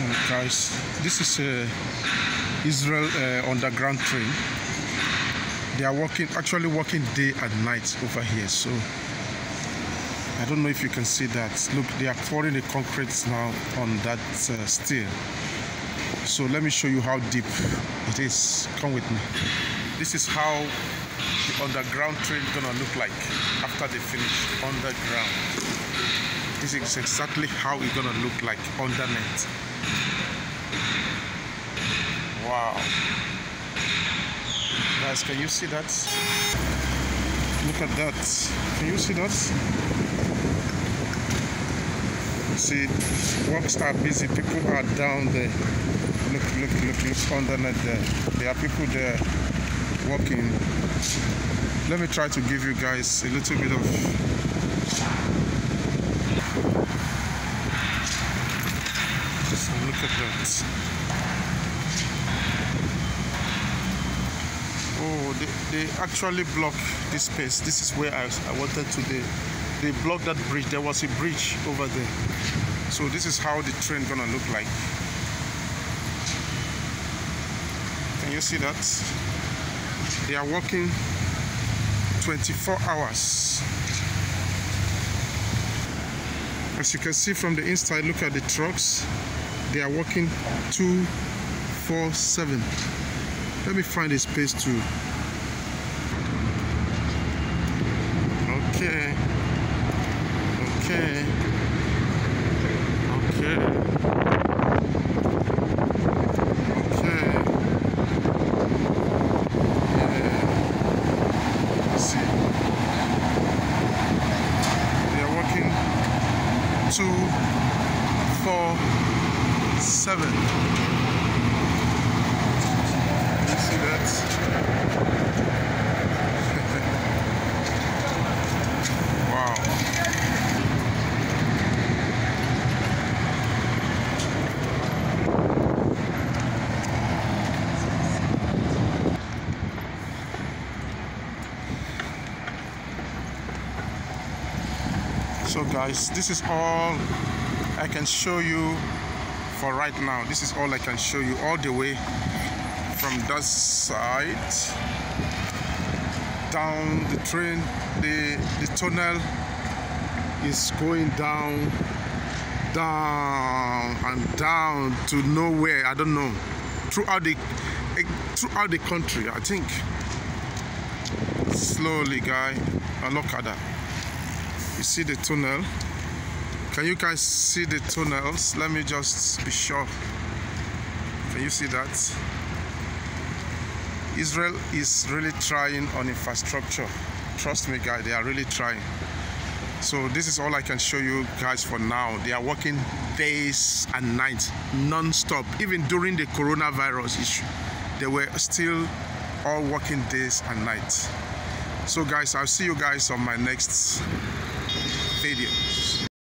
Uh, guys, this is a Israel uh, underground train. They are working, actually working day and night over here. So I don't know if you can see that. Look, they are pouring the concrete now on that uh, steel. So let me show you how deep it is. Come with me. This is how the underground train gonna look like after they finish underground. This is exactly how it's gonna look like underneath. Wow. Guys, can you see that? Look at that. Can you see that? See, works are busy. People are down there. Look, look, look, look underneath there. There are people there working. Let me try to give you guys a little bit of Oh, they, they actually block this space. This is where I, I wanted to. They, they blocked that bridge. There was a bridge over there. So this is how the train gonna look like. Can you see that? They are working 24 hours. As you can see from the inside, look at the trucks. They are working 247. Let me find a space to. Okay. Okay. Okay. Two, four, seven. You see that? wow. So guys, this is all I can show you for right now. This is all I can show you all the way from that side down the train the the tunnel is going down down and down to nowhere i don't know throughout the eh, throughout the country i think slowly guy and look at that you see the tunnel can you guys see the tunnels let me just be sure can you see that Israel is really trying on infrastructure. Trust me, guys, they are really trying. So this is all I can show you guys for now. They are working days and nights, non-stop. Even during the coronavirus issue, they were still all working days and nights. So guys, I'll see you guys on my next video.